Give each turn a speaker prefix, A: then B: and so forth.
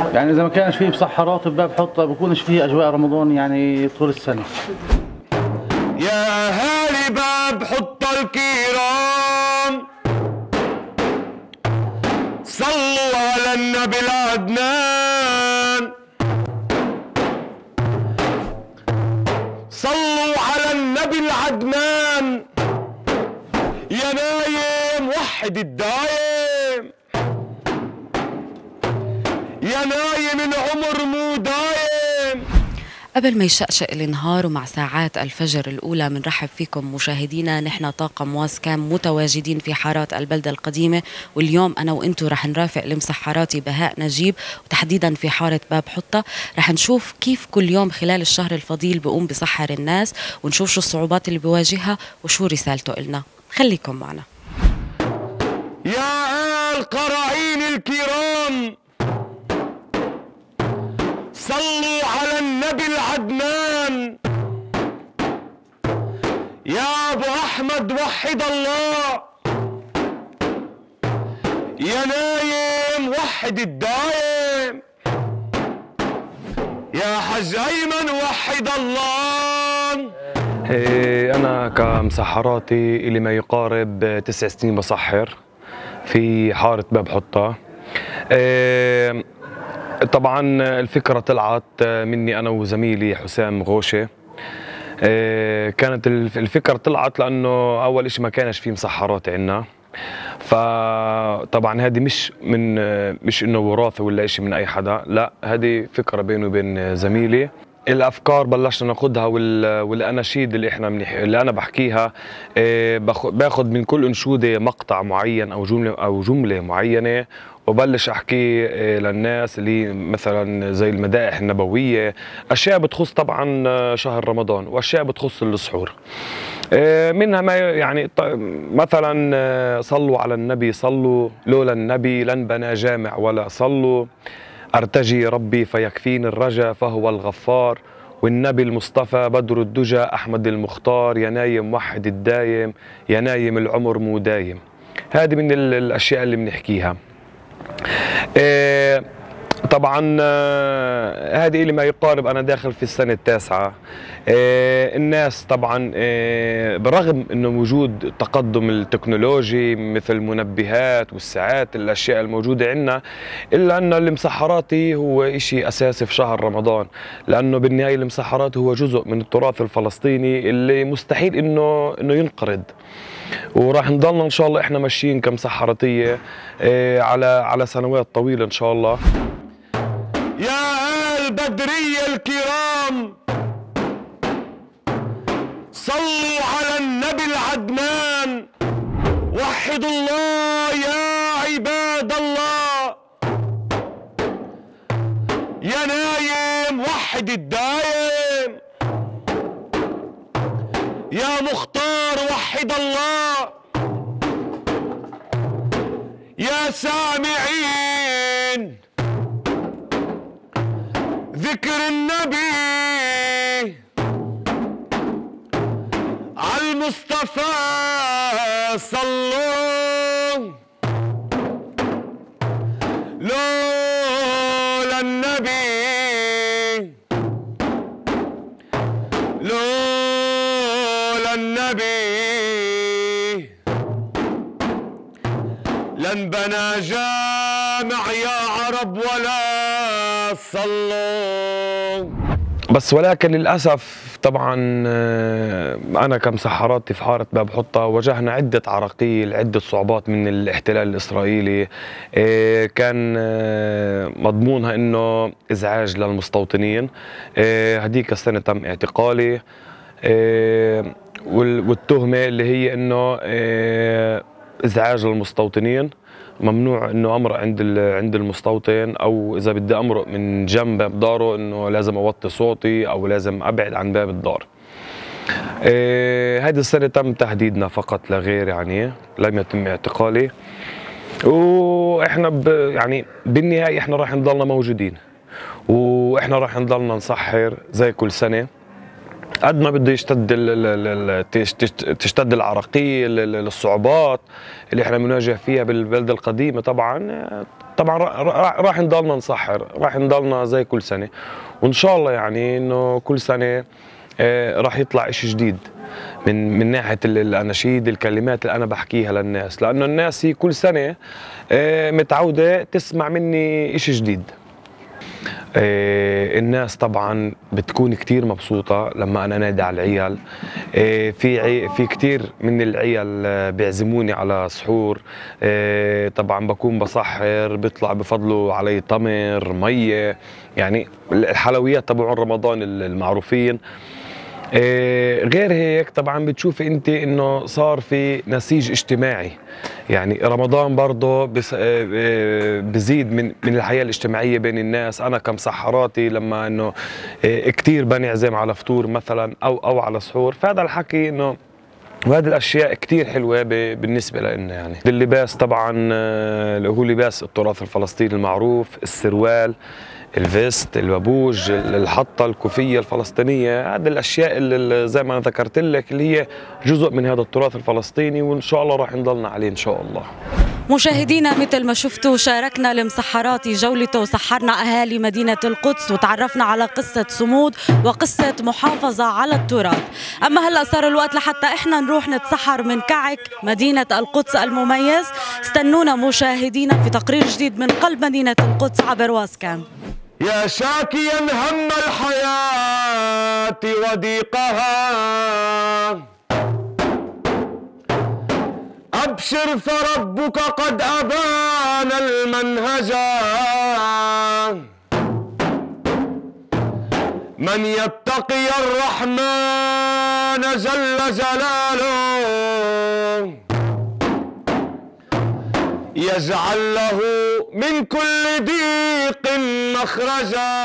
A: يعني إذا ما كانش فيه مسحرات بباب حطة بكونش فيه أجواء رمضان يعني طول السنة.
B: يا أهالي باب حطة الكرام صلوا على النبي العدنان. صلوا على النبي العدنان. يا نايم وحد الدايم. يا نايم العمر مو دايم.
C: قبل ما يشقشق النهار ومع ساعات الفجر الأولى منرحب فيكم مشاهدينا نحن طاقم واس كام متواجدين في حارات البلدة القديمة واليوم أنا وإنتو رح نرافق المسحراتي بهاء نجيب وتحديدا في حارة باب حطة. رح نشوف كيف كل يوم خلال الشهر الفضيل بقوم بسحر الناس ونشوف شو الصعوبات اللي بواجهها وشو رسالته إلنا. خليكم معنا.
B: يا آل قراعين الكرام صلوا على النبي العدنان. يا أبو أحمد وحد الله. يا نايم وحد الدايم. يا حج أيمن وحد الله.
D: أنا كمسحراتي اللي ما يقارب تسع سنين بسحر في حارة باب حطة. إيه، طبعا الفكرة طلعت مني أنا وزميلي حسام غوشة. إيه، كانت الف- الفكرة طلعت لأنه أول إشي ما كانش في مسحرات عنا. فطبعا هذه مش من مش إنه وراثة ولا إشي من أي حدا لا هذه فكرة بيني وبين زميلي. الأفكار بلشنا ناخذها وال... والأناشيد اللي إحنا منح... اللي أنا بحكيها باخ- باخذ من كل إنشودة مقطع معين أو جملة أو جملة معينة وبلش أحكي إيه، للناس اللي مثلا زي المدائح النبوية. أشياء بتخص طبعا شهر رمضان وأشياء بتخص السحور. إيه، منها ما يعني مثلا آه، صلوا على النبي صلوا. لولا النبي لن بنى جامع ولا صلوا. أرتجي ربي فيكفيني الرجا فهو الغفار. والنبي المصطفى بدر الدجى أحمد المختار. يا نايم وحد الدايم يا نايم العمر مو دايم. هذه من ال- الأشياء اللي بنحكيها. É, طبعا آه، هذه اللي ما يقارب أنا داخل في السنة التاسعة. آه، الناس طبعا آه، برغم إنه وجود التقدم التكنولوجي مثل المنبهات والساعات الأشياء الموجودة عندنا إلا أن المسحراتي هو إشي أساسي في شهر رمضان. لأنه بالنهاية المسحرات هو جزء من التراث الفلسطيني اللي مستحيل إنه إنه ينقرض. وراح نضلنا إن شاء الله إحنا ماشيين كمسحراتية على على سنوات طويلة إن شاء الله.
B: آل بدرية الكرام. صلوا على النبي العدنان. وحدوا الله يا عباد الله. يا نايم وحد الدايم. يا مختار وحد الله. يا سامعين ذكر النبي على المصطفى صلوا لولا النبي لولا النبي لن بنى جامع يا عرب ولا صلوا.
D: بس ولكن للأسف طبعا آه، أنا كمسحراتي في حارة باب حطة واجهنا عدة عراقيل عدة صعوبات من الاحتلال الإسرائيلي. آه، كان آه، مضمونها إنه إزعاج للمستوطنين. هديك السنة تم اعتقالي. وال- والتهمة اللي هي إنه إزعاج للمستوطنين ممنوع إنه امرق عند عند المستوطن أو إذا بدي امرق من جنب باب داره إنه لازم أوطي صوتي أو لازم أبعد عن باب الدار. إيه هذه السنة تم تهديدنا فقط لا غير يعني لم يتم اعتقالي. وإحنا ب يعني بالنهاية إحنا راح نضلنا موجودين. وإحنا راح نضلنا نسحر زي كل سنة. قد ما بده يشتد تشتد العراقيل ال- ال- الصعوبات اللي إحنا بنواجه فيها بالبلدة القديمة. طبعا طبعا را- را- راح نضلنا نسحر راح نضلنا زي كل سنة. وإن شاء الله يعني إنه كل سنة آه، راح يطلع إشي جديد من من ناحية ال- الأناشيد الكلمات اللي أنا بحكيها للناس. لأنه الناس هي كل سنة آه، متعودة تسمع مني إشي جديد. الناس طبعا بتكون كتير مبسوطة لما أنا نادي على العيال. آه، في. في كتير من العيال آه، بيعزموني على سحور. آه، طبعا بكون بسحر بيطلع بفضلوا علي تمر مية. يعني الحلويات تبعون رمضان المعروفين. آه، غير هيك طبعا بتشوفي أنت إنه صار في نسيج اجتماعي. يعني رمضان برضه آه، آه، بزيد من من الحياة الاجتماعية بين الناس. أنا كمسحراتي لما إنه كتير بنعزم على فطور مثلا أو أو على سحور. فهذا الحكي إنه وهذه الأشياء كتير حلوة بالنسبة لنا يعني. اللباس طبعا آه، هو لباس التراث الفلسطيني المعروف السروال الفيست البابوج الحطة الكوفية الفلسطينية. هذه الأشياء اللي زي ما أنا ذكرت لك اللي هي جزء من هذا التراث الفلسطيني وإن شاء الله راح نضلنا عليه إن شاء الله.
C: مشاهدينا مثل ما شفتوا شاركنا المسحراتي جولته وسحرنا أهالي مدينة القدس وتعرفنا على قصة صمود وقصة محافظة على التراث. أما هلأ صار الوقت لحتى إحنا نروح نتسحر من كعك مدينة القدس المميز. استنونا مشاهدينا في تقرير جديد من قلب مدينة القدس عبر واسكام.
B: يا شاكيا هم الحياة وضيقها. أبشر فربك قد أبان المنهجا من يتقي الرحمن جل جلاله يجعل له من كل ضيق مخرجا.